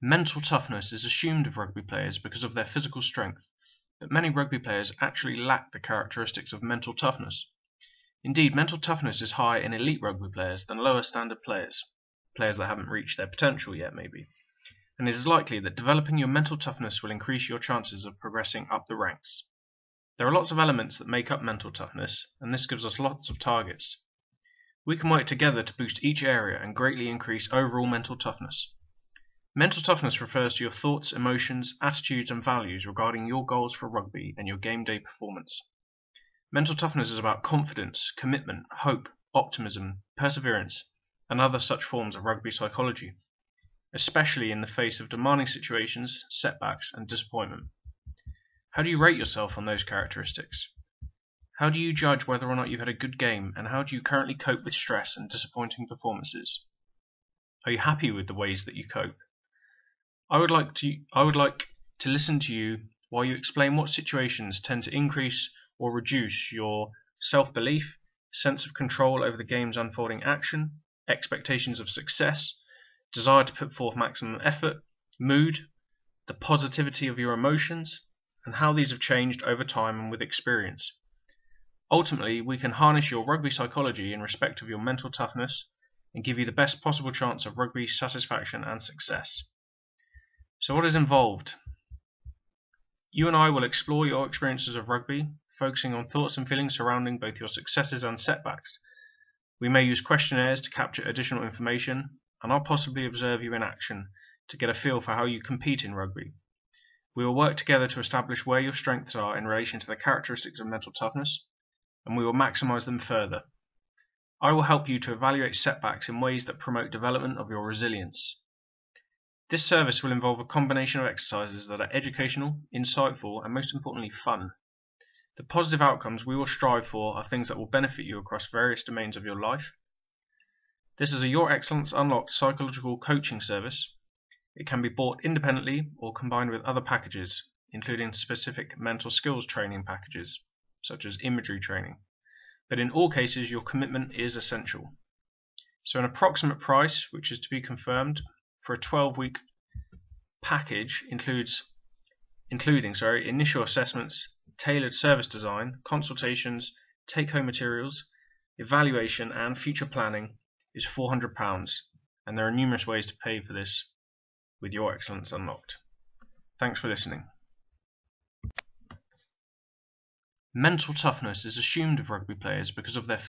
Mental toughness is assumed of rugby players because of their physical strength, but many rugby players actually lack the characteristics of mental toughness. Indeed, mental toughness is higher in elite rugby players than lower standard players, players that haven't reached their potential yet maybe, and it is likely that developing your mental toughness will increase your chances of progressing up the ranks. There are lots of elements that make up mental toughness, and this gives us lots of targets. We can work together to boost each area and greatly increase overall mental toughness. Mental toughness refers to your thoughts, emotions, attitudes, and values regarding your goals for rugby and your game day performance. Mental toughness is about confidence, commitment, hope, optimism, perseverance, and other such forms of rugby psychology, especially in the face of demanding situations, setbacks, and disappointment. How do you rate yourself on those characteristics? How do you judge whether or not you've had a good game, and how do you currently cope with stress and disappointing performances? Are you happy with the ways that you cope? I would like to I would like to listen to you while you explain what situations tend to increase or reduce your self-belief, sense of control over the game's unfolding action, expectations of success, desire to put forth maximum effort, mood, the positivity of your emotions, and how these have changed over time and with experience. Ultimately, we can harness your rugby psychology in respect of your mental toughness and give you the best possible chance of rugby satisfaction and success. So, what is involved? You and I will explore your experiences of rugby, focusing on thoughts and feelings surrounding both your successes and setbacks. We may use questionnaires to capture additional information, and I'll possibly observe you in action to get a feel for how you compete in rugby. We will work together to establish where your strengths are in relation to the characteristics of mental toughness, and we will maximize them further. I will help you to evaluate setbacks in ways that promote development of your resilience. This service will involve a combination of exercises that are educational, insightful, and most importantly fun. The positive outcomes we will strive for are things that will benefit you across various domains of your life. This is a Your Excellence Unlocked psychological coaching service. It can be bought independently or combined with other packages, including specific mental skills training packages, such as imagery training. But in all cases, your commitment is essential. So, an approximate price, which is to be confirmed, for a 12 week package includes including sorry initial assessments tailored service design, consultations, take-home materials, evaluation and future planning is £400 and there are numerous ways to pay for this with your excellence unlocked. Thanks for listening. Mental toughness is assumed of rugby players because of their